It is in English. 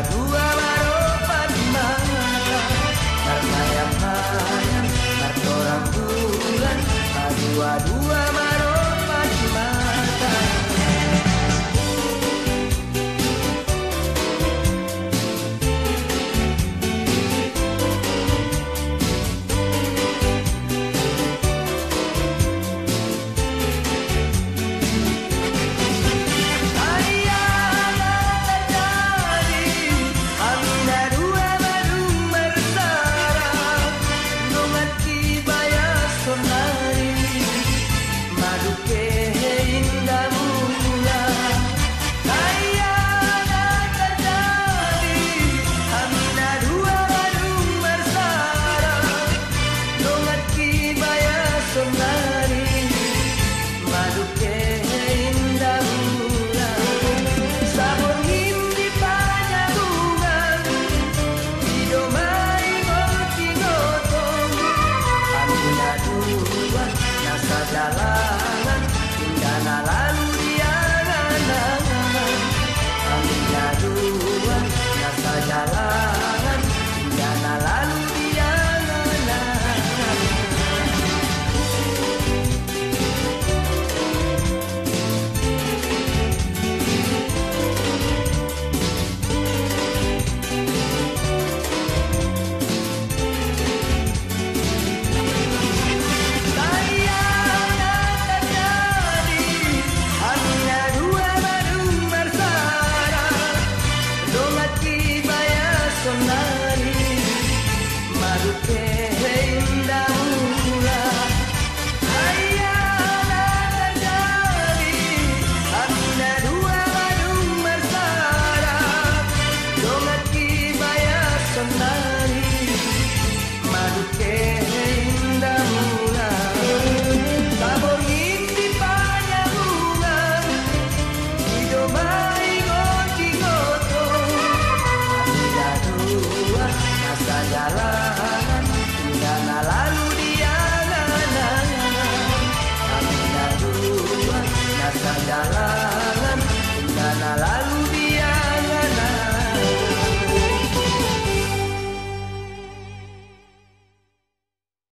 Maruah que I la.